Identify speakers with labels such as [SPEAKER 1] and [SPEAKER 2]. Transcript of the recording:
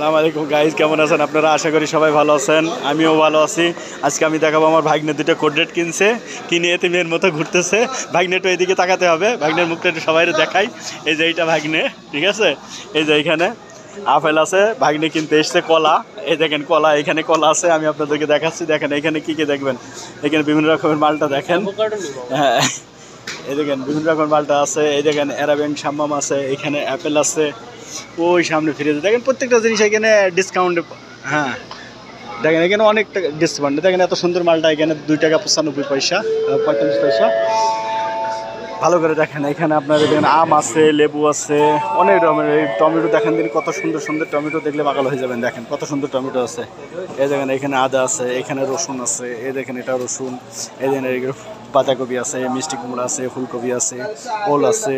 [SPEAKER 1] আসসালামু আলাইকুম গাইজ কেমন আছেন? আপনারা আশা করি সবাই ভালো আছেন। আমিও ভালো আছি। আজকে আমি দেখাবো আমার ভাগ্নে দুটো কোডরেট কিনছে। কিনে এতিমের মতো ঘুরতেছে। ভাগ্নেটা এদিকে তাকাতে হবে। ভাগ্নের মুখটা একটু সবাই দেখাই। এই যে এইটা ভাগ্নে, ঠিক আছে? এই যে এইখানে আপেল আছে। ভাগ্নে কিনতে এসছে কলা। এই দেখেন, কলা, এখানে কলা আছে। আমি আপনাদেরকে দেখাচ্ছি। দেখেন, এখানে কি কি দেখবেন? এখানে বিভিন্ন রকমের মালটা দেখেন। হ্যাঁ এই দেখেন, বিভিন্ন রকমের মালটা আছে। এই দেখেন অ্যারাবিয়ান সাম্মাম আছে। এখানে অ্যাপেল আছে। ওই সামনে ফিরে যায়। দেখেন প্রত্যেকটা জিনিস এখানে ডিসকাউন্টে হ্যাঁ। দেখেন এখানে অনেক ডিসকাউন্ট দেখেন এত সুন্দর মালটা এখানে দুই টাকা পঁচানব্বই পয়সা পঁয়তাল্লিশ পয়সা। ভালো করে দেখেন, এখানে আপনার দেখেন আম আছে, লেবু আছে, অনেক রকমের। এই টমেটো দেখেন দিন কত সুন্দর সুন্দর টমেটো দেখলে পাগল হয়ে যাবেন। দেখেন কত সুন্দর টমেটো আছে। এই দেখেন এখানে আদা আছে, এখানে রসুন আছে, এই দেখেন এটা রসুন। এই দেখেন বাঁধাকপি আছে, মিষ্টি কুমড়া আছে, ফুলকপি আছে, ওল আছে।